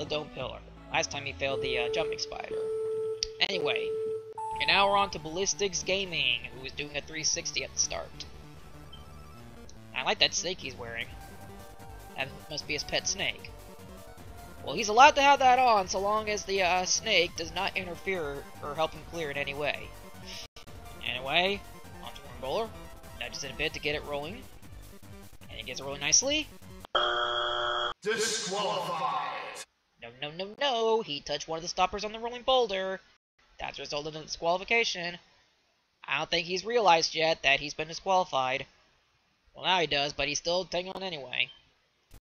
the dome pillar. Last time he failed the uh, jumping spider. Anyway, and now we're on to Ballistics Gaming, who is doing a 360 at the start. I like that snake he's wearing. That must be his pet snake. Well, he's allowed to have that on so long as the uh, snake does not interfere or help him clear in any way. Anyway, onto Rolling Boulder. Nudges it a bit to get it rolling. And it gets it rolling nicely. Disqualified. No, no, no, no! He touched one of the stoppers on the rolling boulder. That's resulted in disqualification. I don't think he's realized yet that he's been disqualified. Well, now he does, but he's still taking on anyway.